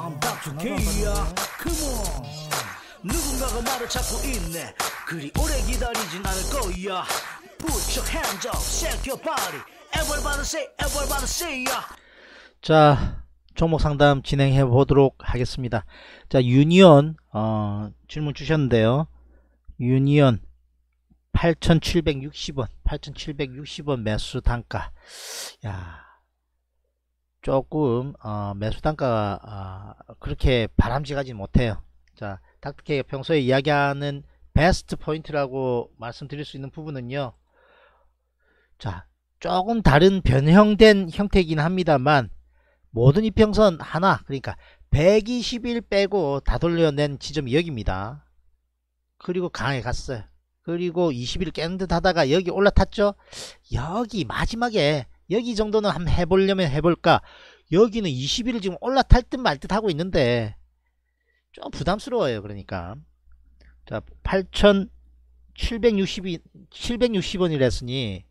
I'm back to K야 Come on 누군가가 말을 찾고 있네 그리 오래 기다리진 않을 거야 Put your hands up, shake your body Everybody say, everybody say ya 자, 종목 상담 진행해 보도록 하겠습니다. 자, 유니온 어, 질문 주셨는데요. 유니온 8,760원, 8,760원 매수 단가. 야, 조금 어, 매수 단가가 어, 그렇게 바람직하지 못해요. 자, 닥터케이가 평소에 이야기하는 베스트 포인트라고 말씀드릴 수 있는 부분은요. 자, 조금 다른 변형된 형태이긴 합니다만 모든 이평선 하나 그러니까 120일 빼고 다 돌려낸 지점이 여기입니다. 그리고 강하게 갔어요. 그리고 20일 깬 듯 하다가 여기 올라탔죠. 여기 마지막에 여기 정도는 한번 해보려면 해볼까. 여기는 20일을 지금 올라탈 듯 말 듯 하고 있는데 좀 부담스러워요. 그러니까 자 8,760이 760원이랬으니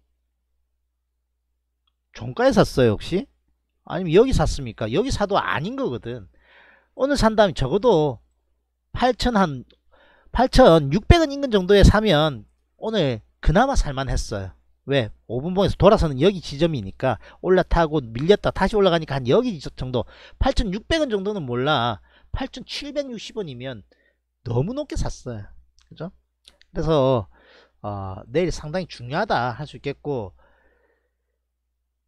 종가에 샀어요 혹시? 아니면 여기 샀습니까? 여기 사도 아닌 거거든. 오늘 산다면 적어도 8천 한 8,600원 인근 정도에 사면 오늘 그나마 살만했어요. 왜? 5분봉에서 돌아서는 여기 지점이니까 올라타고 밀렸다 다시 올라가니까 한 여기 정도 8,600원 정도는 몰라 8,760원이면 너무 높게 샀어요. 그죠? 그래서 어, 내일 상당히 중요하다 할 수 있겠고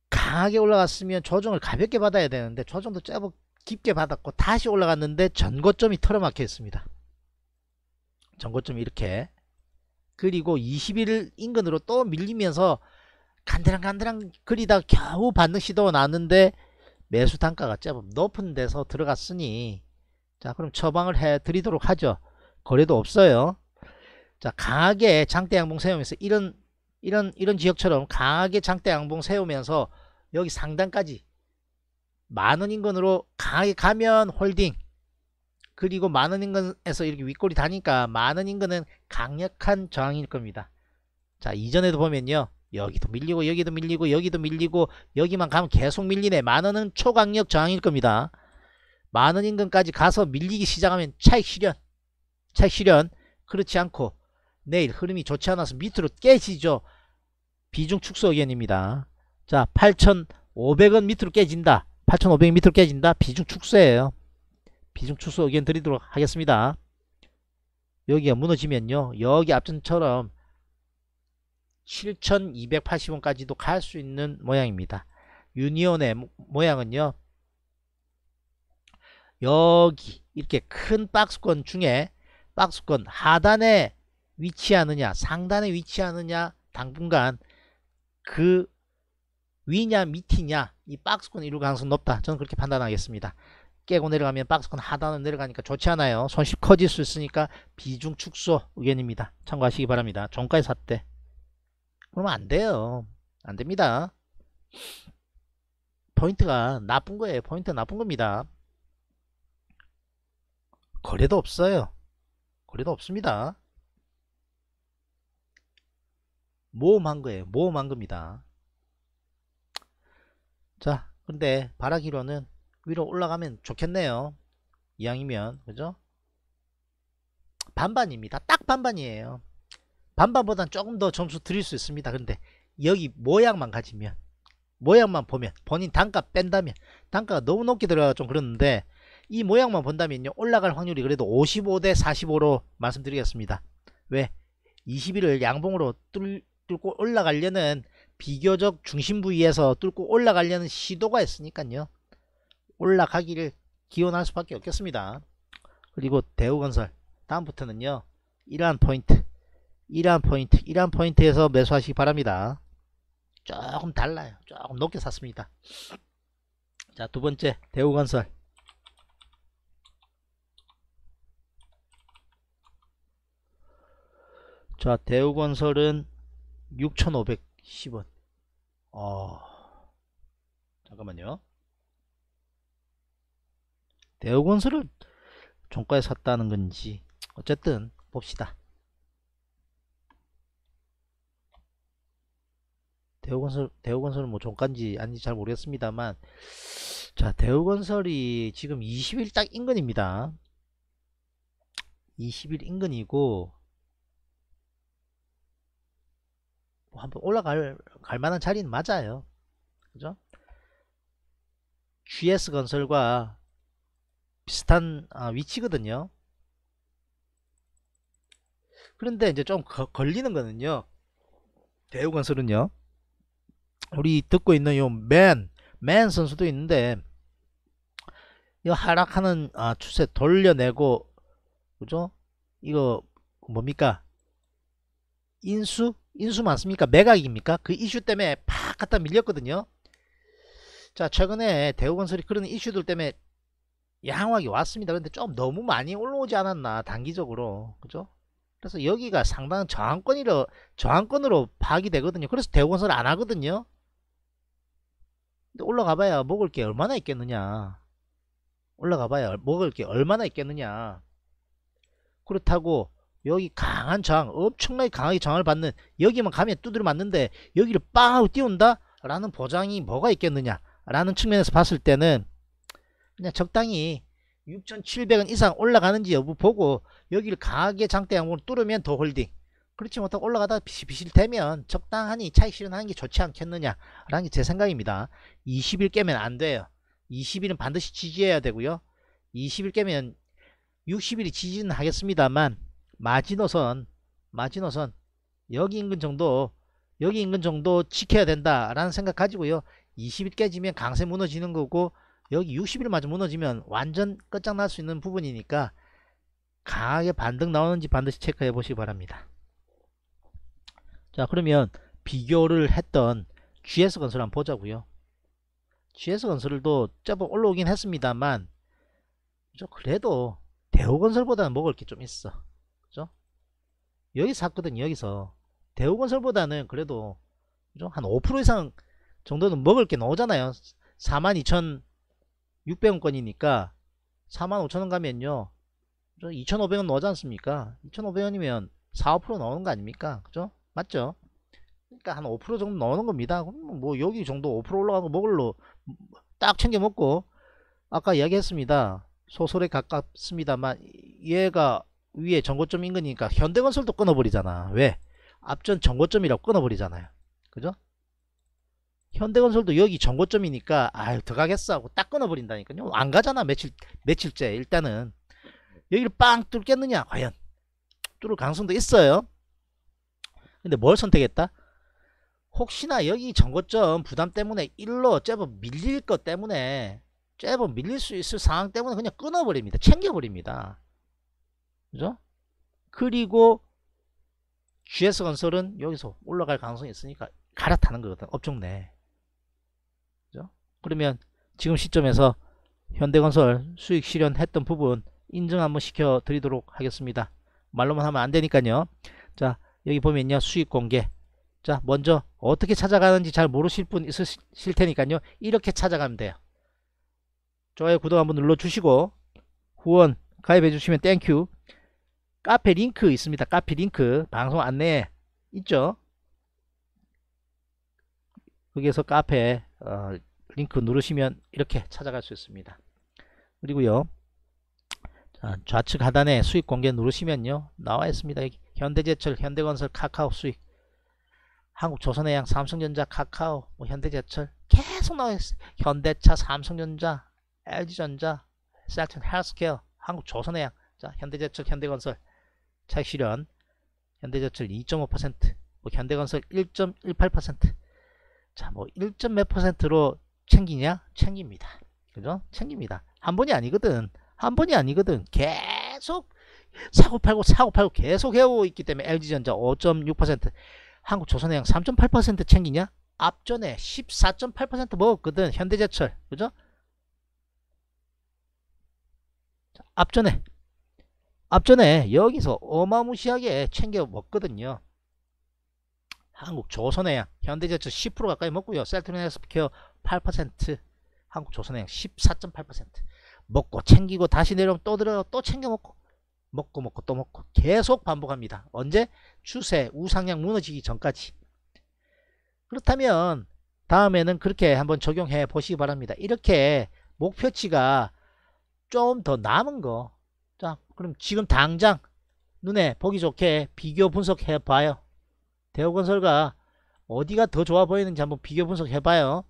강하게 올라갔으면 조정을 가볍게 받아야 되는데 조정도 제법 깊게 받았고 다시 올라갔는데 전고점이 털어막혀 있습니다. 전고점이 이렇게 그리고 21일 인근으로 또 밀리면서 간드랑간드랑 그리다 겨우 반등 시도가 나왔는데 매수 단가가 제법 높은 데서 들어갔으니 자 그럼 처방을 해 드리도록 하죠. 거래도 없어요. 자 강하게 장대 양봉 세우면서 이런 이런 이런 지역처럼 강하게 장대 양봉 세우면서 여기 상단까지 만원 인근으로 강하게 가면 홀딩 그리고 만원 인근에서 이렇게 윗골이 다니까 만원 인근은 강력한 저항일 겁니다. 자 이전에도 보면요. 여기도 밀리고 여기도 밀리고 여기도 밀리고 여기만 가면 계속 밀리네. 만원은 초강력 저항일 겁니다. 만원 인근까지 가서 밀리기 시작하면 차익 실현. 차익 실현. 그렇지 않고 내일 흐름이 좋지 않아서 밑으로 깨지죠. 비중 축소 의견입니다. 자 8,500원 밑으로 깨진다. 8,500원 밑으로 깨진다. 비중 축소예요. 비중 축소 의견 드리도록 하겠습니다. 여기가 무너지면요. 여기 앞전처럼 7,280원까지도 갈 수 있는 모양입니다. 유니온의 모양은요. 여기 이렇게 큰 박스권 중에 박스권 하단에 위치하느냐 상단에 위치하느냐 당분간 그 위냐 밑이냐 이 박스권 이룰 가능성 높다 저는 그렇게 판단하겠습니다 깨고 내려가면 박스권 하단으로 내려가니까 좋지 않아요. 손실 커질 수 있으니까 비중 축소 의견입니다. 참고하시기 바랍니다. 종가에 샀대. 그러면 안 돼요. 안 됩니다. 포인트가 나쁜 거예요. 포인트 나쁜 겁니다. 거래도 없어요. 거래도 없습니다. 모험한 거예요. 모험한 겁니다. 자 근데 바라기로는 위로 올라가면 좋겠네요. 이왕이면. 그죠? 반반입니다. 딱 반반이에요. 반반보단 조금 더 점수 드릴 수 있습니다. 근데 여기 모양만 가지면 모양만 보면 본인 단가 뺀다면 단가가 너무 높게 들어가 좀 그렇는데 이 모양만 본다면요. 올라갈 확률이 그래도 55 대 45로 말씀드리겠습니다. 왜? 21을 양봉으로 뚫, 뚫고 올라가려는 비교적 중심 부위에서 뚫고 올라가려는 시도가 있으니까요. 올라가기를 기원할 수밖에 없겠습니다. 그리고 대우건설 다음부터는요. 이러한 포인트 이러한 포인트 이러한 포인트에서 매수하시기 바랍니다. 조금 달라요. 조금 높게 샀습니다. 자 두번째 대우건설 자 대우건설은 6,510원 어 잠깐만요 대우 건설을 종가에 샀다는 건지 어쨌든 봅시다 대우건설 대우건설은 뭐 종가인지 아닌지 잘 모르겠습니다만 자, 대우건설이 지금 20일 딱 인근입니다. 20일 인근이고 뭐 한번 올라갈 갈 만한 자리는 맞아요. 그죠? GS건설과 비슷한 아, 위치거든요. 그런데 이제 좀 거, 걸리는 거는요. 대우건설은요. 우리 듣고 있는 요 맨, 맨 선수도 있는데 이 하락하는 아, 추세 돌려내고 그죠? 이거 뭡니까? 인수? 인수 맞습니까? 매각입니까? 그 이슈 때문에 팍 갖다 밀렸거든요. 자 최근에 대우건설이 그런 이슈들 때문에 양호하게 왔습니다. 근데 좀 너무 많이 올라오지 않았나 단기적으로 그죠? 그래서 여기가 상당한 저항권이로 저항권으로 파악이 되거든요. 그래서 대우건설 안 하거든요. 근데 올라가봐야 먹을 게 얼마나 있겠느냐. 올라가봐야 먹을 게 얼마나 있겠느냐. 그렇다고 여기 강한 저항 엄청나게 강하게 저항을 받는 여기만 가면 두드려 맞는데 여기를 빵 하고 띄운다 라는 보장이 뭐가 있겠느냐 라는 측면에서 봤을 때는 그냥 적당히 6,700원 이상 올라가는지 여부 보고 여기를 강하게 장대 양봉을 뚫으면 더 홀딩. 그렇지 못하고 올라가다 비실비실 되면 적당하니 차익 실현하는 게 좋지 않겠느냐 라는 게 제 생각입니다. 20일 깨면 안 돼요. 20일은 반드시 지지해야 되고요. 20일 깨면 60일이 지지는 하겠습니다만 마지노선 마지노선 여기 인근 정도 여기 인근 정도 지켜야 된다 라는 생각 가지고요. 20일 깨지면 강세 무너지는 거고 여기 60일 마저 무너지면 완전 끝장날 수 있는 부분이니까 강하게 반등 나오는지 반드시 체크해 보시기 바랍니다. 자 그러면 비교를 했던 GS건설 한번 보자고요. GS건설도 제법 올라오긴 했습니다만 그래도 대우건설보다는 먹을 게 좀 있어. 그죠? 여기 샀거든요 여기서. 대우건설보다는 그래도? 한 5% 이상 정도는 먹을 게 나오잖아요 42,600원권이니까 45,000원 가면요. 2,500원 나오지 않습니까? 2,500원이면 4, 5% 나오는 거 아닙니까? 그죠? 맞죠? 그러니까 한 5% 정도 나오는 겁니다. 뭐 여기 정도 5% 올라간 거 먹을로 딱 챙겨 먹고 아까 이야기했습니다. 소설에 가깝습니다만 얘가 위에 정고점 인근이니까 현대건설도 끊어버리잖아. 왜? 앞전 정고점이라고 끊어버리잖아요. 그죠 현대건설도 여기 정고점이니까 아유 들어가겠어 하고 딱 끊어버린다니까요 안 가잖아 며칠 며칠째 일단은 여기를 빵 뚫겠느냐 과연 뚫을 가능성도 있어요 근데 뭘 선택했다 혹시나 여기 정고점 부담 때문에 일로 제법 밀릴 것 때문에 제법 밀릴 수 있을 상황 때문에 그냥 끊어버립니다. 챙겨버립니다. 그죠? 그리고 GS건설은 여기서 올라갈 가능성이 있으니까 갈아타는 거거든. 업종 내. 그러면 지금 시점에서 현대건설 수익 실현했던 부분 인증 한번 시켜 드리도록 하겠습니다. 말로만 하면 안 되니까요. 자, 여기 보면요. 수익 공개. 자, 먼저 어떻게 찾아가는지 잘 모르실 분 있으실 테니까요. 이렇게 찾아가면 돼요. 좋아요 구독 한번 눌러주시고 후원 가입해 주시면 thank you 카페 링크 있습니다 카페 링크 방송 안내 있죠 거기에서 카페 어, 링크 누르시면 이렇게 찾아갈 수 있습니다. 그리고요 자, 좌측 하단에 수익 공개 누르시면요 나와 있습니다. 현대제철 현대건설 카카오 수익 한국조선해양 삼성전자 카카오 뭐 현대제철 계속 나와 있어요 현대차 삼성전자 LG전자, 셀튼 헬스케어, 한국조선해양, 자, 현대제철, 현대건설, 차익실현, 현대제철 2.5%, 뭐 현대건설 1.18%, 자, 뭐 1. 몇 퍼센트로 챙기냐? 챙깁니다. 그죠? 챙깁니다. 한 번이 아니거든. 한 번이 아니거든. 계속 사고 팔고 사고 팔고 계속 해오고 있기 때문에 LG전자 5.6%, 한국조선해양 3.8% 챙기냐? 앞전에 14.8% 먹었거든. 현대제철. 그죠? 앞전에 앞전에 여기서 어마무시하게 챙겨 먹거든요. 한국 조선해양 현대제철 10% 가까이 먹고요. 셀트리온스케어 8% 한국 조선해양 14.8% 먹고 챙기고 다시 내려오면 또 들어가고 또 챙겨 먹고 먹고 먹고 또 먹고 계속 반복합니다. 언제? 추세 우상향 무너지기 전까지 그렇다면 다음에는 그렇게 한번 적용해 보시기 바랍니다. 이렇게 목표치가 좀 더 남은 거. 자, 그럼 지금 당장 눈에 보기 좋게 비교 분석해 봐요. 대우건설가 어디가 더 좋아 보이는지 한번 비교 분석해 봐요.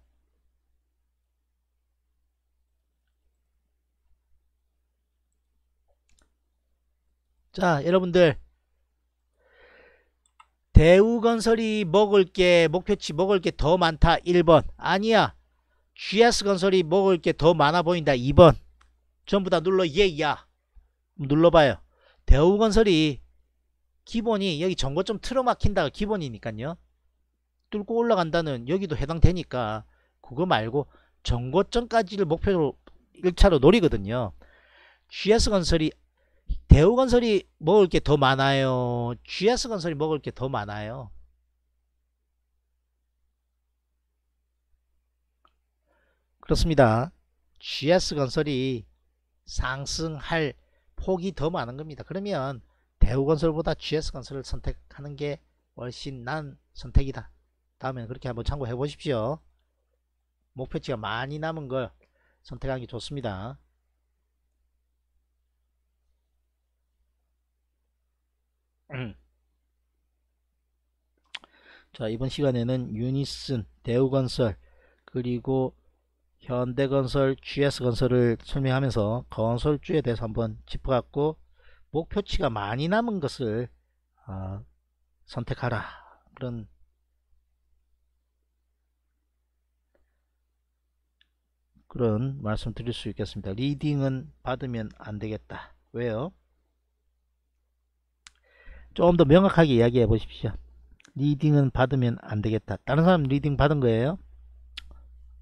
자, 여러분들. 대우건설이 먹을 게 목표치 먹을 게 더 많다 1번. 아니야. GS건설이 먹을 게 더 많아 보인다 2번. 전부 다 눌러 예야. 눌러봐요. 대우건설이 기본이 여기 전고 좀 틀어막힌다가 기본이니까요. 뚫고 올라간다는 여기도 해당되니까 그거 말고 전고점까지를 목표로 1차로 노리거든요. GS건설이 대우건설이 먹을 게 더 많아요. GS건설이 먹을 게 더 많아요. 그렇습니다. GS건설이 상승할 폭이 더 많은 겁니다. 그러면 대우건설보다 GS건설을 선택하는 게 훨씬 난 선택이다. 다음에는 그렇게 한번 참고해 보십시오. 목표치가 많이 남은 걸 선택하기 좋습니다 음. 자 이번 시간에는 유니슨, 대우건설 그리고 현대건설, GS건설을 설명하면서 건설주에 대해서 한번 짚어갖고 목표치가 많이 남은 것을 어, 선택하라 그런 그런 말씀 드릴 수 있겠습니다. leading은 받으면 안 되겠다. 왜요? 좀 더 명확하게 이야기해 보십시오. leading은 받으면 안 되겠다. 다른 사람 leading 받은 거예요?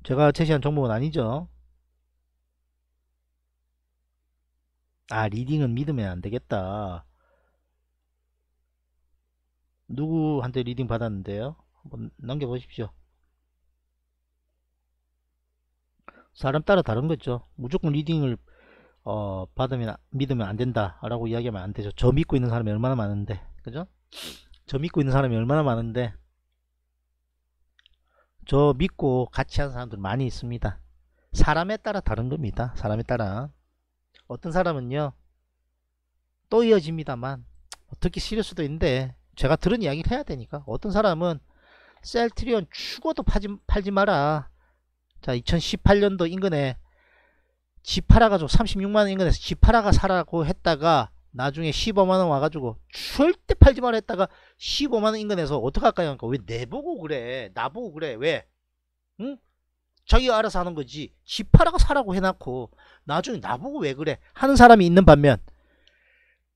제가 제시한 종목은 아니죠. 아 leading은 믿으면 안 되겠다. 누구한테 leading 받았는데요? 한번 넘겨보십시오. 사람 따라 다른 거죠. 무조건 leading을 어, 받으면 믿으면 안 된다 라고 이야기하면 안 되죠. 저 믿고 있는 사람이 얼마나 많은데 그죠? 저 믿고 있는 사람이 얼마나 많은데 저 믿고 같이 하는 사람들 많이 있습니다. 사람에 따라 다른 겁니다. 사람에 따라 어떤 사람은요 또 이어집니다만 어떻게 싫을 수도 있는데 제가 들은 이야기를 해야 되니까 어떤 사람은 셀트리온 죽어도 팔지, 팔지 마라 자 2018년도 인근에 집 팔아가지고 36만원 인근에서 집 팔아가 사라고 했다가 나중에 15만원 와가지고 절대 팔지 마라 했다가 15만원 인근에서 어떡할까요? 그러니까 왜 내보고 그래? 나보고 그래? 왜? 응? 자기가 알아서 하는 거지. 집 팔아가 사라고 해놓고 나중에 나보고 왜 그래? 하는 사람이 있는 반면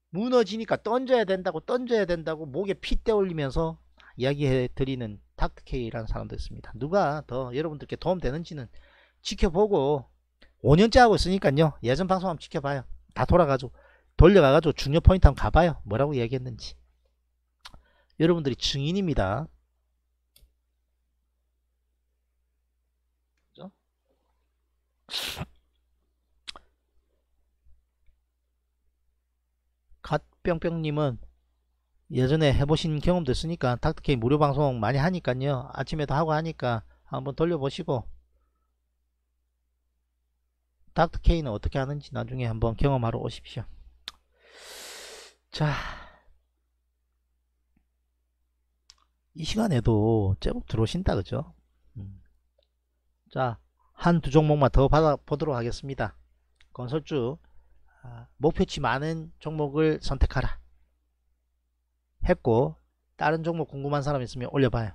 무너지니까 던져야 된다고 던져야 된다고 목에 핏대 올리면서 이야기해 드리는 닥터케이라는 사람도 있습니다. 누가 더 여러분들께 도움되는지는 지켜보고 5년째 하고 있으니까요. 예전 방송 한번 지켜봐요. 다 돌아가지고 돌려가가지고 중요 포인트 한번 가봐요. 뭐라고 얘기했는지. 여러분들이 증인입니다. 그죠? 갓뿅뿅님은 예전에 해보신 경험도 있으니까 닥터케이 무료 방송 많이 하니까요. 아침에도 하고 하니까 한번 돌려보시고 닥터케이는 어떻게 하는지 나중에 한번 경험하러 오십시오. 자, 이 시간에도 제법 들어오신다 그죠? 음. 자, 한 두 종목만 더 받아보도록 하겠습니다. 건설주 아, 목표치 많은 종목을 선택하라 했고 다른 종목 궁금한 사람 있으면 올려봐요.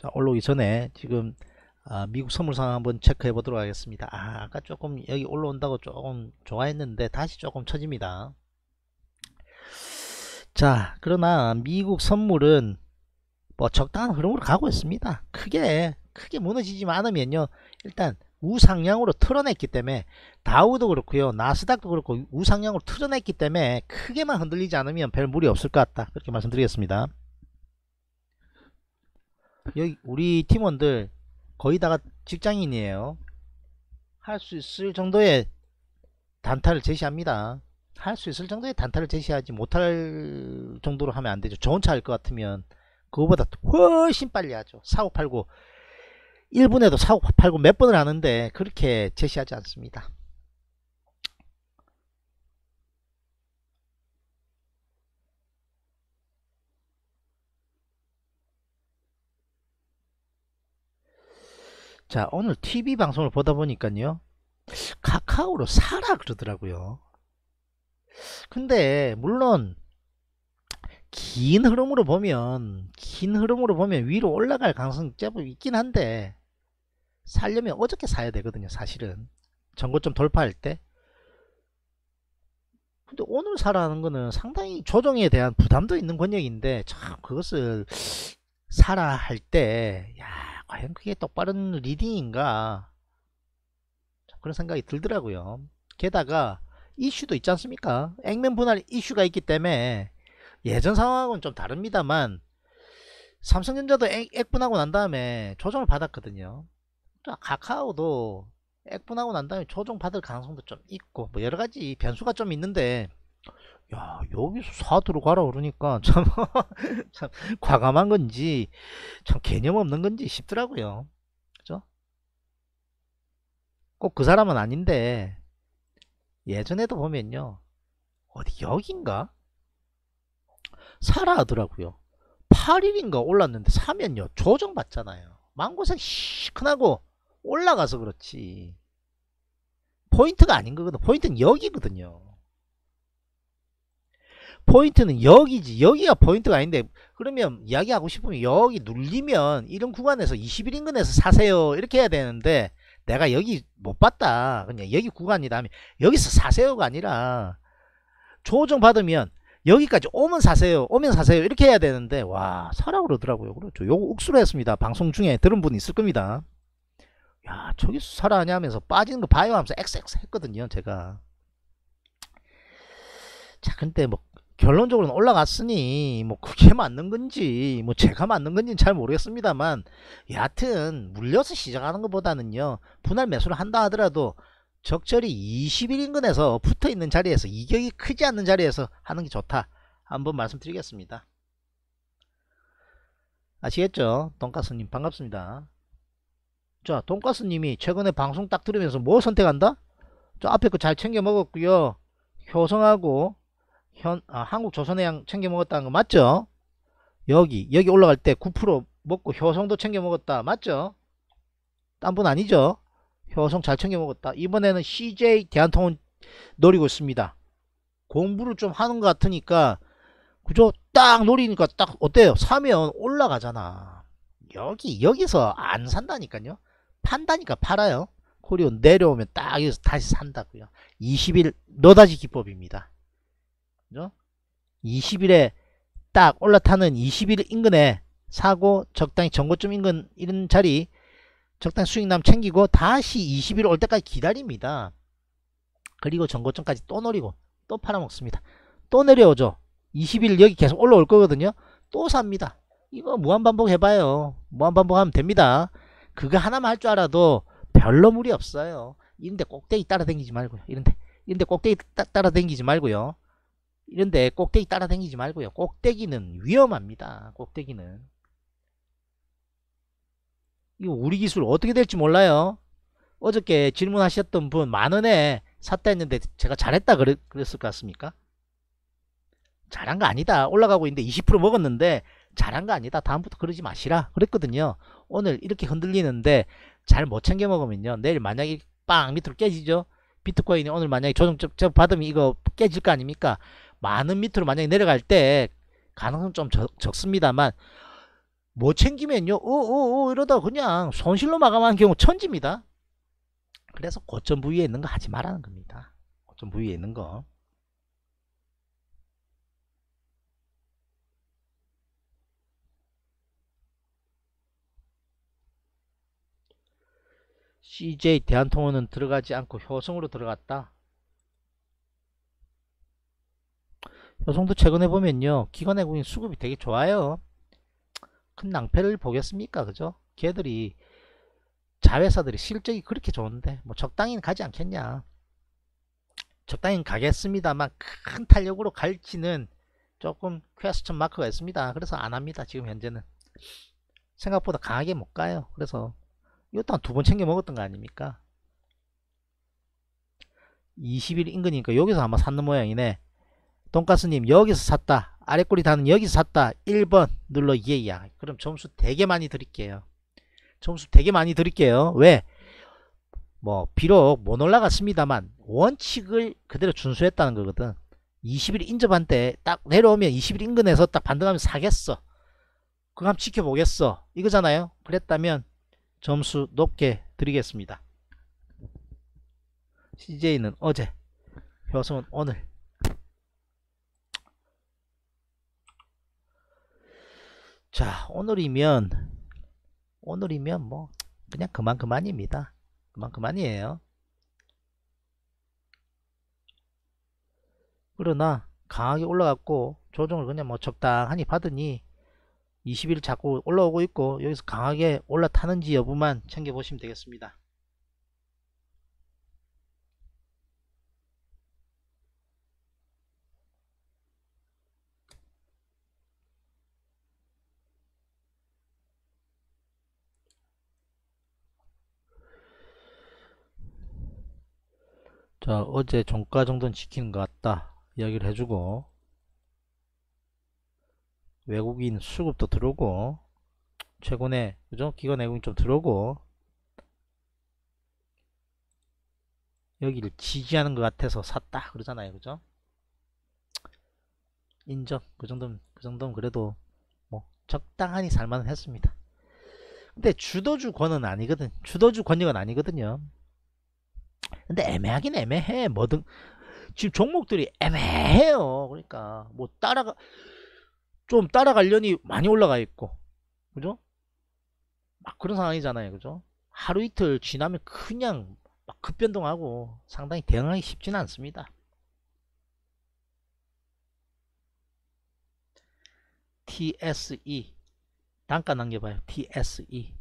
자 올라오기 전에 지금 아, 미국 선물상 한번 체크해 보도록 하겠습니다. 아, 아까 조금 여기 올라온다고 조금 좋아했는데 다시 조금 처집니다. 자 그러나 미국 선물은 뭐 적당한 흐름으로 가고 있습니다. 크게 크게 무너지지 않으면요. 일단 우상향으로 틀어냈기 때문에 다우도 그렇고요. 나스닥도 그렇고 우상향으로 틀어냈기 때문에 크게만 흔들리지 않으면 별 무리 없을 것 같다. 그렇게 말씀드리겠습니다 여기 우리 팀원들 거의 다가 직장인이에요. 할 수 있을 정도의 단타를 제시합니다. 할 수 있을 정도의 단타를 제시하지 못할 정도로 하면 안 되죠. 좋은 차일 것 같으면 그거보다 훨씬 빨리 하죠. 사고 팔고 1분에도 사고 팔고 몇 번을 하는데 그렇게 제시하지 않습니다. 자 오늘 TV 방송을 보다 보니까요 카카오로 사라 그러더라고요. 근데 물론 긴 흐름으로 보면 긴 흐름으로 보면 위로 올라갈 가능성 제법 있긴 한데 살려면 어저께 사야 되거든요 사실은. 전고점 돌파할 때. 근데 오늘 사라는 거는 상당히 조정에 대한 부담도 있는 권역인데 참 그것을 사라 할때야 과연 그게 똑바른 리딩인가? 그런 생각이 들더라고요. 게다가 이슈도 있지 않습니까? 액면 분할 이슈가 있기 때문에 예전 상황은 좀 다릅니다만 삼성전자도 액, 액분하고 난 다음에 조정을 받았거든요. 카카오도 액분하고 난 다음에 조정 받을 가능성도 좀 있고 뭐 여러가지 변수가 좀 있는데 야 여기서 사두로 가라 그러니까 참, 참 과감한 건지 참 개념 없는 건지 싶더라고요. 그죠? 꼭 그 사람은 아닌데 예전에도 보면요. 어디 여긴가? 사라 하더라고요. 8일인가 올랐는데 사면요. 조정 받잖아요. 망고색 시큰하고 올라가서 그렇지. 포인트가 아닌 거거든. 포인트는 여기거든요 포인트는 여기지. 여기가 포인트가 아닌데 그러면 이야기하고 싶으면 여기 눌리면 이런 구간에서 20일 인근에서 사세요. 이렇게 해야 되는데 내가 여기 못 봤다. 그냥 여기 구간이다 하면 여기서 사세요가 아니라 조정 받으면 여기까지 오면 사세요. 오면 사세요. 이렇게 해야 되는데 와 사라 그러더라고요. 그렇죠. 요거 억수로 했습니다. 방송 중에 들은 분 있을 겁니다. 야 저기서 사라 하냐 하면서 빠지는 거 봐요 하면서 XX 했거든요 제가. 자 근데 뭐 결론적으로는 올라갔으니 뭐 그게 맞는 건지 뭐 제가 맞는 건지는 잘 모르겠습니다만 여하튼 물려서 시작하는 것보다는요 분할 매수를 한다 하더라도 적절히 20일 인근에서 붙어있는 자리에서 이격이 크지 않는 자리에서 하는 게 좋다. 한번 말씀드리겠습니다. 아시겠죠? 돈가스님 반갑습니다. 자 돈가스님이 최근에 방송 딱 들으면서 뭐 선택한다? 저 앞에 거 잘 챙겨 먹었고요. 효성하고 현, 아, 한국 조선해양 챙겨 먹었다는 거 맞죠? 여기 여기 올라갈 때 9% 먹고 효성도 챙겨 먹었다 맞죠? 딴 분 아니죠? 효성 잘 챙겨 먹었다 이번에는 CJ 대한통운 노리고 있습니다 공부를 좀 하는 것 같으니까 그죠? 딱 노리니까 딱 어때요? 사면 올라가잖아 여기 여기서 안 산다니까요 판다니까 팔아요 코리온 내려오면 딱 여기서 다시 산다고요 20일 너다지 기법입니다 그죠? 20일에 딱 올라타는 20일 인근에 사고 적당히 정고점 인근 이런 자리 적당히 수익남 챙기고 다시 20일 올 때까지 기다립니다. 그리고 정고점까지 또 노리고 또 팔아먹습니다. 또 내려오죠. 20일 여기 계속 올라올 거거든요. 또 삽니다. 이거 무한반복 해봐요. 무한반복하면 됩니다. 그거 하나만 할 줄 알아도 별로 무리 없어요. 이런데 꼭대기 따라다니지 말고요. 이런데 이런데 꼭대기 따, 따라다니지 말고요. 이런데 꼭대기 따라다니지 말고요. 꼭대기는 위험합니다. 꼭대기는. 이거 우리 기술 어떻게 될지 몰라요. 어저께 질문하셨던 분 만원에 샀다 했는데 제가 잘했다 그랬, 그랬을 것 같습니까? 잘한 거 아니다. 올라가고 있는데 20% 먹었는데 잘한 거 아니다. 다음부터 그러지 마시라. 그랬거든요. 오늘 이렇게 흔들리는데 잘 못 챙겨 먹으면요. 내일 만약에 빵 밑으로 깨지죠. 비트코인이 오늘 만약에 조정 받으면 이거 깨질 거 아닙니까? 많은 밑으로 만약에 내려갈 때 가능성 좀 적, 적습니다만 못 챙기면요? 어어어 이러다 그냥 손실로 마감하는 경우 천지입니다. 그래서 고점 부위에 있는 거 하지 말라는 겁니다. 고점 부위에 있는 거. CJ 대한통운은 들어가지 않고 효성으로 들어갔다 요성도 최근에 보면요 기관 외국인 수급이 되게 좋아요 큰 낭패를 보겠습니까 그죠 걔들이 자회사들이 실적이 그렇게 좋은데 뭐 적당히는 가지 않겠냐 적당히 가겠습니다만 큰 탄력으로 갈지는 조금 퀘스천 마크가 있습니다. 그래서 안 합니다. 지금 현재는 생각보다 강하게 못 가요. 그래서 이것도 한 두 번 챙겨 먹었던 거 아닙니까? 20일 인근이니까 여기서 아마 샀는 모양이네. 돈가스님 여기서 샀다. 아래꼬리 다는 여기서 샀다. 1번 눌러 예야. 그럼 점수 되게 많이 드릴게요. 점수 되게 많이 드릴게요. 왜? 뭐 비록 못 올라갔습니다만 원칙을 그대로 준수했다는 거거든. 20일 인접한 때 딱 내려오면 20일 인근에서 딱 반등하면 사겠어. 그거 한번 지켜보겠어. 이거잖아요. 그랬다면 점수 높게 드리겠습니다. CJ는 어제, 효성은 오늘. 자, 오늘이면 오늘이면 뭐 그냥 그만 그만입니다. 그만 그만이에요. 그러나 강하게 올라갔고 조정을 그냥 뭐 적당하니 받으니 20일 자꾸 올라오고 있고 여기서 강하게 올라타는지 여부만 챙겨보시면 되겠습니다. 자 어제 종가 정도는 지키는 것 같다. 이야기를 해주고 외국인 수급도 들어오고 최근에 그죠? 기관 외국인 좀 들어오고 여기를 지지하는 것 같아서 샀다. 그러잖아요. 그죠? 인정. 그 정도면 그 정도면 그래도 뭐 적당하니 살만은 했습니다. 근데 주도주 권은 아니거든. 주도주 권역은 아니거든요 근데 애매하긴 애매해. 뭐든. 지금 종목들이 애매해요. 그러니까 뭐 따라가 좀 따라가려니 많이 올라가 있고. 그죠? 막 그런 상황이잖아요. 그죠? 하루 이틀 지나면 그냥 막 급변동하고 상당히 대응하기 쉽지는 않습니다. TSE 단가 남겨봐요. TSE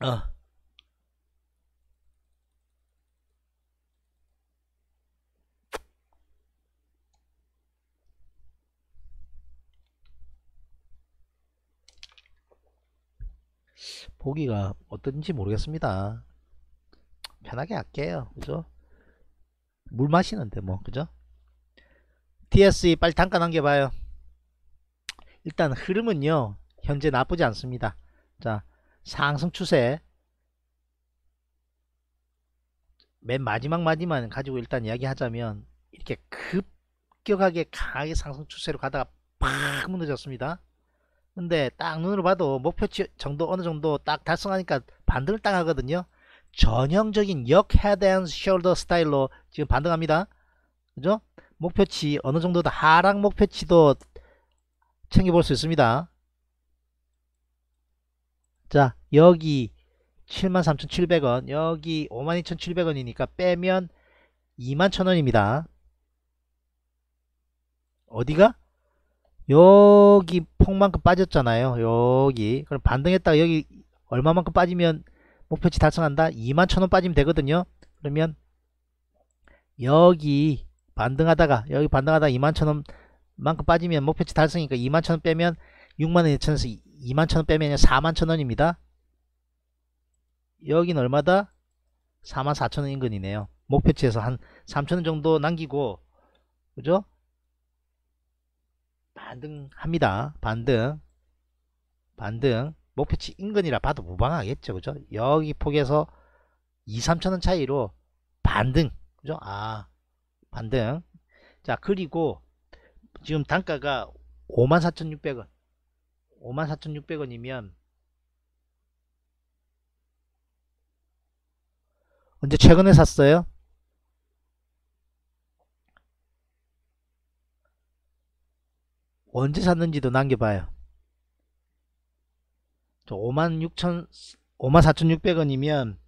어. 보기가 어떤지 모르겠습니다. 편하게 할게요. 그죠? 물 마시는데 뭐 그죠? TSE 빨리 단가 남겨봐요. 일단 흐름은요. 현재 나쁘지 않습니다. 자 상승 추세 맨 마지막 마디만 가지고 일단 이야기하자면 이렇게 급격하게 강하게 상승 추세로 가다가 팍 무너졌습니다. 근데 딱 눈으로 봐도 목표치 정도 어느 정도 딱 달성하니까 반등을 딱 하거든요. 전형적인 역 head and shoulder 스타일로 지금 반등합니다. 그죠? 목표치 어느 정도다 하락 목표치도 챙겨볼 수 있습니다. 자 여기 73,700원 여기 52,700원이니까 빼면 21,000원입니다. 어디가? 여기 폭만큼 빠졌잖아요. 여기 그럼 반등했다가 여기 얼마만큼 빠지면 목표치 달성한다? 21,000원 빠지면 되거든요. 그러면 여기 반등하다가 여기 반등하다가 21,000원 만큼 빠지면 목표치 달성이니까 21,000원 빼면 6만 2천원에서 2만 1천원 빼면 4만 1천원입니다. 여긴 얼마다? 4만 4천원 인근이네요. 목표치에서 한 3천원 정도 남기고 그죠? 반등합니다. 반등 반등 목표치 인근이라 봐도 무방하겠죠. 그죠? 여기 폭에서 2, 3천원 차이로 반등 그죠? 아 반등 자 그리고 지금 단가가 54,600원 54,600원이면 언제 최근에 샀어요? 언제 샀는지도 남겨봐요. 56,000 54,600원이면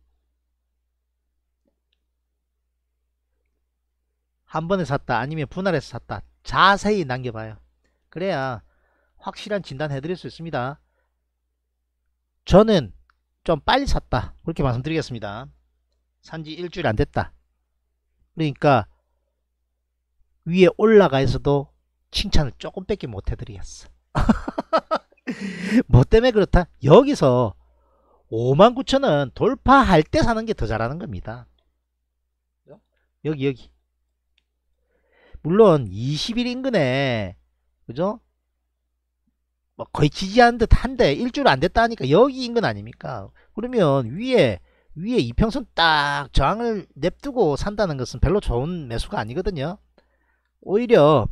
한 번에 샀다 아니면 분할해서 샀다 자세히 남겨봐요. 그래야 확실한 진단 해드릴 수 있습니다. 저는 좀 빨리 샀다. 그렇게 말씀드리겠습니다. 산지 일주일 안 됐다. 그러니까 위에 올라가 있어도 칭찬을 조금밖에 못 해드리겠어. 뭐 때문에 그렇다? 여기서 59,000원 돌파할 때 사는 게 더 잘하는 겁니다. 여기 여기. 물론 20일 인근에 그죠 뭐 거의 지지하는 듯 한데 일주일 안 됐다 하니까 여기 인근 아닙니까? 그러면 위에 위에 이평선 딱 저항을 냅두고 산다는 것은 별로 좋은 매수가 아니거든요. 오히려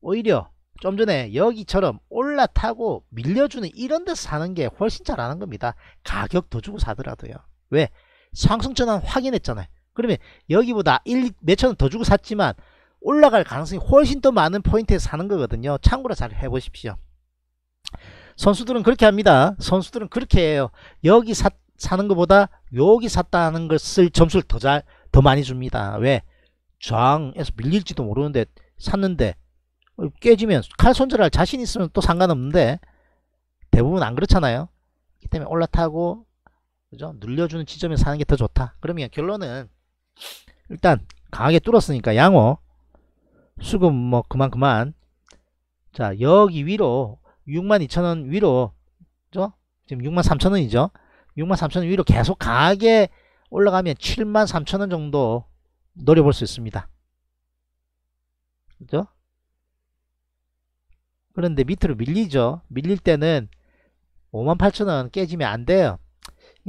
오히려 좀 전에 여기처럼 올라타고 밀려주는 이런 데서 사는 게 훨씬 잘하는 겁니다. 가격 더 주고 사더라도요. 왜? 상승 전환 확인했잖아요. 그러면 여기보다 1, 몇천 원 더 주고 샀지만 올라갈 가능성이 훨씬 더 많은 포인트에서 사는 거거든요. 참고로 잘 해보십시오 선수들은 그렇게 합니다. 선수들은 그렇게 해요. 여기 사, 사는 것보다 여기 샀다는 것을 점수를 더 잘 더 많이 줍니다. 왜? 저항에서 밀릴지도 모르는데 샀는데 깨지면 칼 손절할 자신 있으면 또 상관없는데 대부분 안 그렇잖아요. 그 때문에 올라타고 그죠? 눌려주는 지점에 사는 게 더 좋다. 그러면 결론은 일단 강하게 뚫었으니까 양호. 수급 뭐 그만 그만. 자 여기 위로 62,000원 위로 그죠? 지금 63,000원이죠? 63,000원 위로 계속 강하게 올라가면 73,000원 정도 노려볼 수 있습니다. 그죠? 그런데 밑으로 밀리죠? 밀릴 때는 58,000원 깨지면 안 돼요.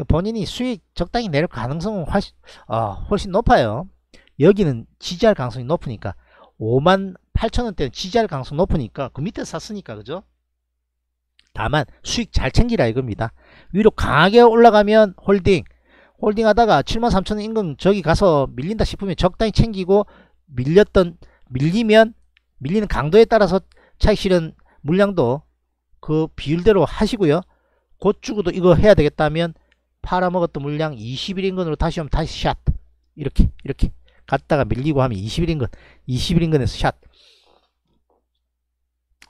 본인이 수익 적당히 내릴 가능성은 훨씬, 어, 훨씬 높아요. 여기는 지지할 가능성이 높으니까 5만 8천원대는 지지할 가능성 높으니까 그 밑에 샀으니까 그죠 다만 수익 잘 챙기라 이겁니다. 위로 강하게 올라가면 holding. holding 하다가 7만 3천원 인근 저기 가서 밀린다 싶으면 적당히 챙기고 밀렸던 밀리면 밀리는 강도에 따라서 차익 실현 물량도 그 비율대로 하시고요. 곧 주고도 이거 해야 되겠다면 팔아먹었던 물량 20일 인근으로 다시 오면 다시 샷. 이렇게 이렇게. 갔다가 밀리고 하면 21인근 21인근에서 샷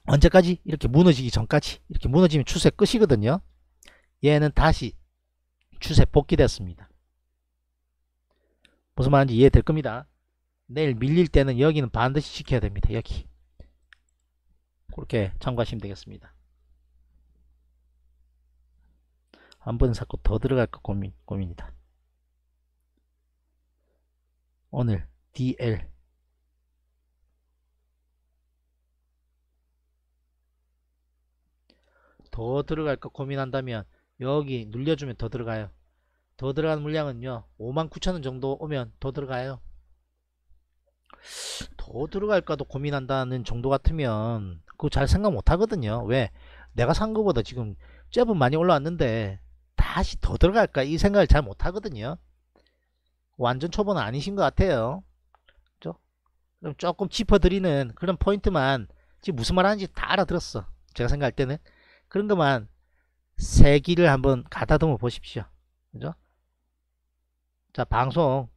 언제까지? 이렇게 무너지기 전까지. 이렇게 무너지면 추세 끝이거든요. 얘는 다시 추세 복귀됐습니다. 무슨 말인지 이해될 겁니다. 내일 밀릴 때는 여기는 반드시 지켜야 됩니다. 여기. 그렇게 참고하시면 되겠습니다. 한 번 사고 더 들어갈까 고민, 고민이다. 오늘 DL 더 들어갈까 고민한다면 여기 눌려주면 더 들어가요. 더 들어가는 물량은요 59,000원 정도 오면 더 들어가요. 더 들어갈까도 고민한다는 정도 같으면 그거 잘 생각 못 하거든요. 왜? 내가 산 거보다 지금 잽은 많이 올라왔는데 다시 더 들어갈까? 이 생각을 잘 못 하거든요. 완전 초보는 아니신 것 같아요. 그죠? 그럼 조금 짚어드리는 그런 포인트만 지금 무슨 말 하는지 다 알아들었어. 제가 생각할 때는 그런 것만 세기를 한번 가다듬어 보십시오. 그죠? 자 방송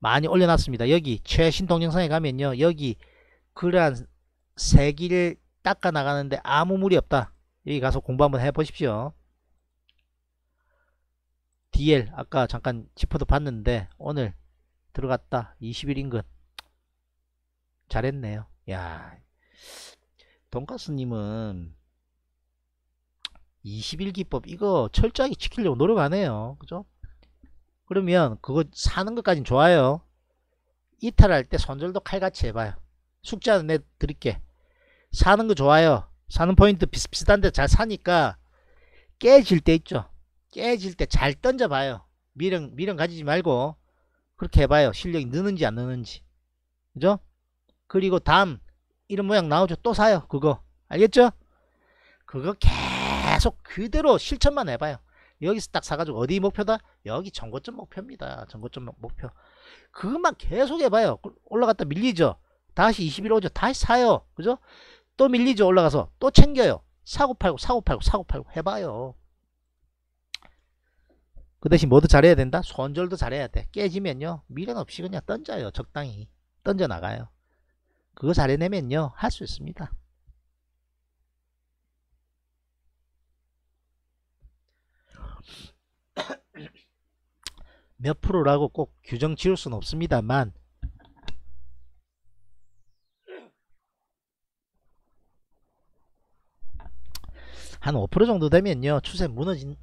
많이 올려놨습니다. 여기 최신 동영상에 가면요. 여기 그러한 세기를 닦아 나가는데 아무 무리 없다. 여기 가서 공부 한번 해 보십시오. DL 아까 잠깐 짚어도 봤는데 오늘 들어갔다. 21인근 잘했네요. 야 돈가스님은 21기법 이거 철저하게 지키려고 노력하네요. 그죠? 그러면 그거 사는 것까진 좋아요. 이탈할 때 손절도 칼같이 해봐요. 숙제는 내 드릴게. 사는 거 좋아요. 사는 포인트 비슷비슷한데 잘 사니까 깨질 때 있죠. 깨질 때 잘 던져봐요. 미련 미련 가지지 말고 그렇게 해봐요. 실력이 느는지 안 느는지. 그죠? 그리고 다음 이런 모양 나오죠. 또 사요. 그거. 알겠죠? 그거 계속 그대로 실천만 해봐요. 여기서 딱 사가지고 어디 목표다? 여기 전고점 목표입니다. 전고점 목표. 그것만 계속 해봐요. 올라갔다 밀리죠? 다시 21 오죠? 다시 사요. 그죠? 또 밀리죠? 올라가서 또 챙겨요. 사고 팔고 사고 팔고 사고 팔고 해봐요. 그 대신 뭐도 잘해야 된다? 손절도 잘해야 돼. 깨지면요. 미련 없이 그냥 던져요. 적당히. 던져 나가요. 그거 잘해내면요. 할 수 있습니다 몇 프로라고 꼭 규정 지을 수는 없습니다만. 한 5% 정도 되면요. 추세 무너진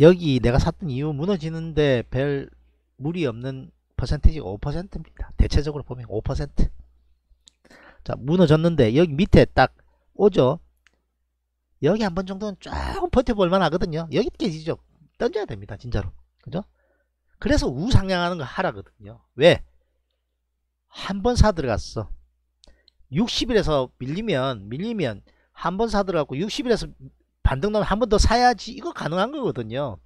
여기 내가 샀던 이유 무너지는데 별 무리 없는 퍼센테이지가 5%입니다. 대체적으로 보면 5%자 무너졌는데 여기 밑에 딱 오죠? 여기 한 번 정도는 조금 버텨볼 만 하거든요. 여기 깨지죠? 던져야 됩니다 진짜로. 그죠 그래서 우상향하는 거 하라거든요. 왜? 한 번 사 들어갔어. 60일에서 밀리면 밀리면 한 번 사 들어갔고 60일에서 반등 나면 한 번 더 사야지. 이거 가능한 거거든요.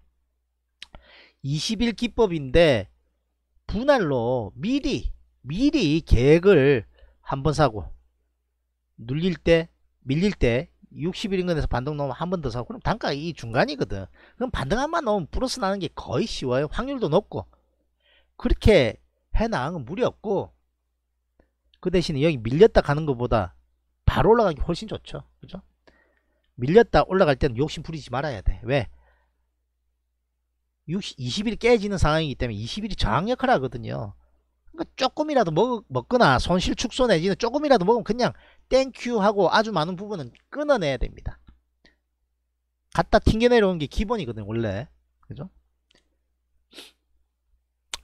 20일 기법인데 분할로 미리 미리 계획을 한 번 사고 눌릴 때 밀릴 때 60일 인근에서 반등 나오면 한 번 더 사고 그럼 단가 이 중간이거든 그럼 반등 한번 나오면 플러스 나는 게 거의 쉬워요 확률도 높고 그렇게 해나가는 건 무리 없고 그 대신에 여기 밀렸다 가는 것보다 바로 올라가기 훨씬 좋죠 그죠 밀렸다 올라갈 때는 욕심 부리지 말아야 돼. 왜? 60, 20일이 깨지는 상황이기 때문에 20일이 저항 역할을 하거든요. 그러니까 조금이라도 먹, 먹거나 손실 축소 내지는 조금이라도 먹으면 그냥 thank you 하고 아주 많은 부분은 끊어내야 됩니다. 갖다 튕겨 내려오는 게 기본이거든요. 원래. 그죠?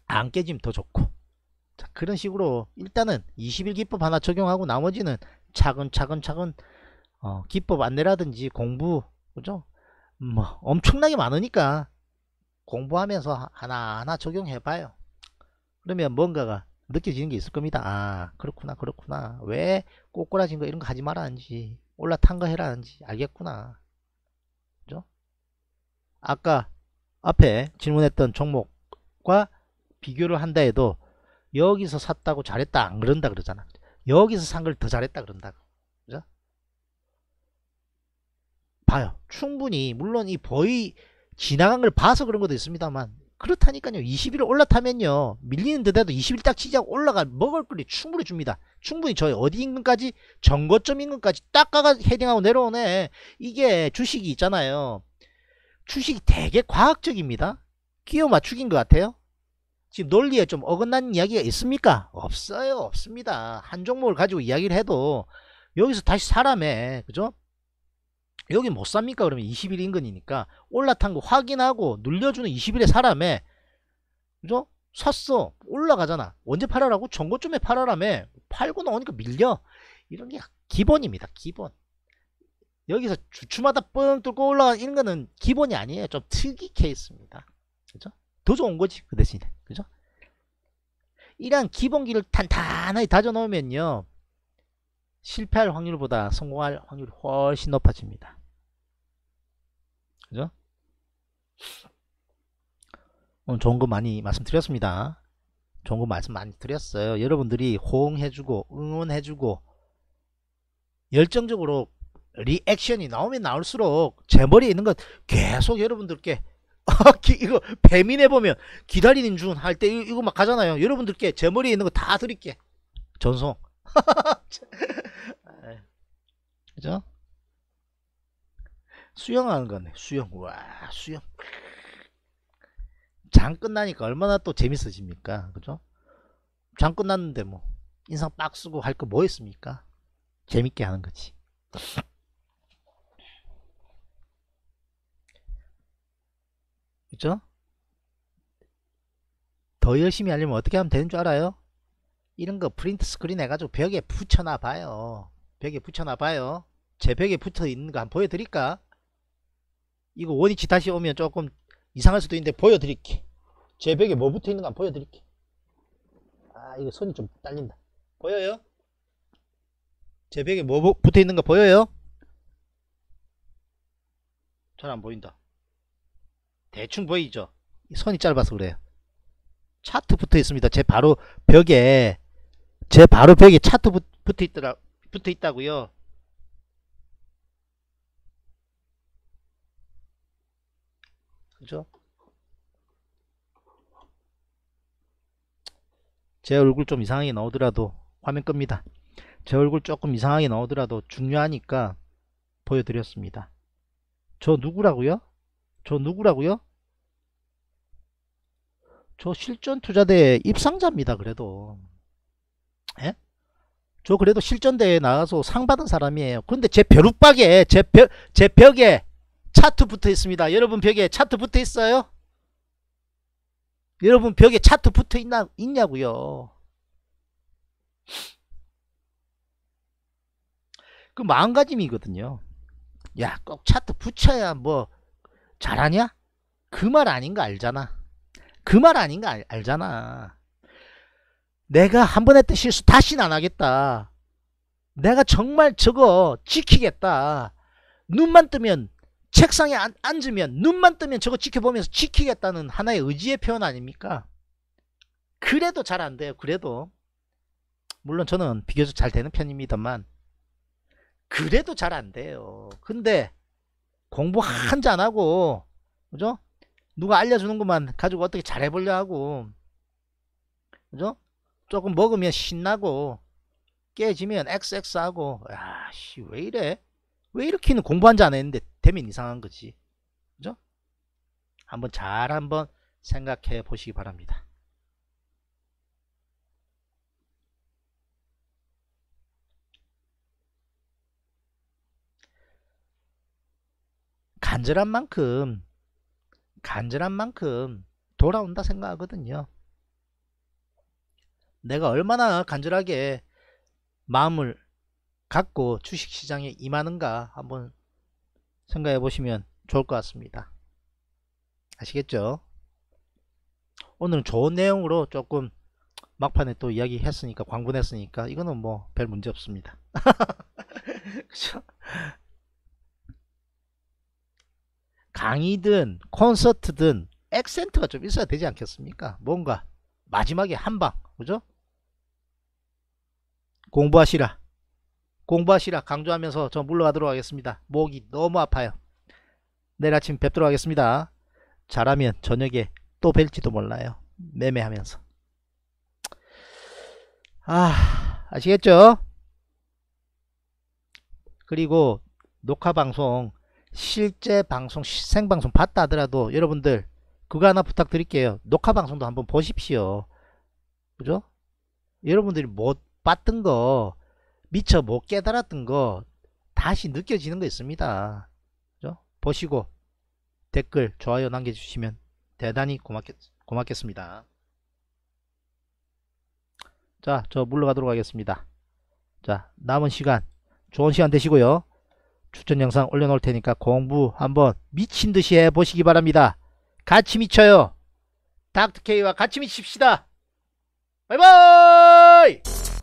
안 깨지면 더 좋고. 자, 그런 식으로 일단은 20일 기법 하나 적용하고 나머지는 차근차근 차근 어, 기법 안내라든지 공부 그죠? 뭐 엄청나게 많으니까 공부하면서 하나하나 적용해 봐요. 그러면 뭔가가 느껴지는 게 있을 겁니다. 아 그렇구나 그렇구나 왜 꼬꾸라진 거 이런 거 하지 말라는지 올라탄 거 해라는지 알겠구나. 그죠? 아까 앞에 질문했던 종목과 비교를 한다 해도 여기서 샀다고 잘했다 안 그런다 그러잖아. 여기서 산 걸 더 잘했다 그런다고. 그죠? 봐요. 충분히 물론 이 거의 지나간 걸 봐서 그런 것도 있습니다만 그렇다니까요. 20일 올라타면요. 밀리는 듯해도 20일 딱 치자고 올라가 먹을 거리 충분히 줍니다. 충분히 저희 어디 인근까지 정거점 인근까지 딱 가가 헤딩하고 내려오네. 이게 주식이 있잖아요. 주식이 되게 과학적입니다. 끼워 맞추기인 것 같아요. 지금 논리에 좀 어긋난 이야기가 있습니까? 없어요. 없습니다. 한 종목을 가지고 이야기를 해도 여기서 다시 사람에 그죠? 여기 못 삽니까? 그러면 20일 인근이니까 올라탄 거 확인하고 눌려주는 20일의 사람에 그죠? 샀어 올라가잖아 언제 팔아라고? 정고점에 팔아라며 팔고 나오니까 밀려 이런 게 기본입니다 기본 여기서 주춤하다 뻥 뚫고 올라가 이런 거는 기본이 아니에요 좀 특이 케이스입니다 그죠? 더 좋은 거지 그 대신에 그죠? 이러한 기본기를 탄탄하게 다져 놓으면요 실패할 확률보다 성공할 확률이 훨씬 높아집니다. 그죠? 오늘 좋은 거 많이 말씀드렸습니다. 좋은 거 말씀 많이 드렸어요. 여러분들이 호응해주고 응원해주고 열정적으로 리액션이 나오면 나올수록 제 머리에 있는 것 계속 여러분들께 이거 배민해 보면 기다리는 중 할 때 이거 막 가잖아요. 여러분들께 제 머리에 있는 거 다 드릴게. 전송. 그죠? 수영하는 거네. 수영. 와, 수영. 장 끝나니까 얼마나 또 재밌어집니까? 그죠? 장 끝났는데 뭐 인상 빡 쓰고 할 거 뭐 있습니까? 재밌게 하는 거지. 그죠? 더 열심히 하려면 어떻게 하면 되는 줄 알아요? 이런 거 프린트 스크린 해가지고 벽에 붙여놔 봐요. 벽에 붙여놔 봐요. 제 벽에 붙어 있는 거 한번 보여드릴까? 이거 원위치 다시 오면 조금 이상할 수도 있는데 보여드릴게. 제 벽에 뭐 붙어 있는 거 보여드릴게. 아 이거 손이 좀 딸린다. 보여요? 제 벽에 뭐 붙어 있는 거 보여요? 잘 안 보인다. 대충 보이죠? 손이 짧아서 그래요. 차트 붙어 있습니다. 제 바로 벽에 제 바로 벽에 차트 붙어 있더라 붙어 있다고요. 그죠? 제 얼굴 좀 이상하게 나오더라도 화면 끕니다. 제 얼굴 조금 이상하게 나오더라도 중요하니까 보여드렸습니다. 저 누구라고요? 저 누구라고요? 저 실전 투자대 입상자입니다. 그래도. 예? 저 그래도 실전대에 나가서 상 받은 사람이에요. 근데 제 벼룩박에 제, 벽, 제 벽에 차트 붙어 있습니다. 여러분 벽에 차트 붙어 있어요? 여러분 벽에 차트 붙어 있나 있냐고요. 그 마음가짐이거든요. 야, 꼭 차트 붙여야 뭐 잘하냐? 그 말 아닌 거 알잖아. 그 말 아닌 거 알, 알잖아. 내가 한 번 했던 실수 다시는 안 하겠다. 내가 정말 저거 지키겠다. 눈만 뜨면 책상에 앉, 앉으면 눈만 뜨면 저거 지켜보면서 지키겠다는 하나의 의지의 표현 아닙니까? 그래도 잘 안 돼요. 그래도 물론 저는 비교적 잘 되는 편입니다만 그래도 잘 안 돼요. 근데 공부 한잔 하고 그죠? 누가 알려주는 것만 가지고 어떻게 잘해보려 하고 그죠? 조금 먹으면 신나고 깨지면 XX 하고 야씨 왜 이래? 왜 이렇게는 공부 한잔안 했는데 되면 이상한 거지. 그죠? 한번 잘 한번 생각해 보시기 바랍니다. 간절한 만큼 간절한 만큼 돌아온다 생각하거든요. 내가 얼마나 간절하게 마음을 갖고 주식시장에 임하는가 한번 생각해 보시면 좋을 것 같습니다. 아시겠죠? 오늘은 좋은 내용으로 조금 막판에 또 이야기 했으니까 광분했으니까 이거는 뭐 별 문제 없습니다. 그죠? 강의든 콘서트든 액센트가 좀 있어야 되지 않겠습니까? 뭔가 마지막에 한 방 그죠? 공부하시라 공부하시라 강조하면서 저 물러가도록 하겠습니다. 목이 너무 아파요. 내일 아침 뵙도록 하겠습니다. 잘하면 저녁에 또 뵐지도 몰라요. 매매하면서. 아, 아시겠죠? 그리고 녹화 방송, 실제 방송, 생방송 봤다 하더라도 여러분들 그거 하나 부탁드릴게요. 녹화 방송도 한번 보십시오. 그죠? 여러분들이 못 봤던 거 미처 못 깨달았던 거 다시 느껴지는 거 있습니다. 그죠? 보시고 댓글, 좋아요 남겨주시면 대단히 고맙겠, 고맙겠습니다. 자, 저 물러가도록 하겠습니다. 자, 남은 시간 좋은 시간 되시고요. 추천 영상 올려놓을 테니까 공부 한번 미친 듯이 해보시기 바랍니다. 같이 미쳐요. 닥터케이와 같이 미칩시다. 바이바이!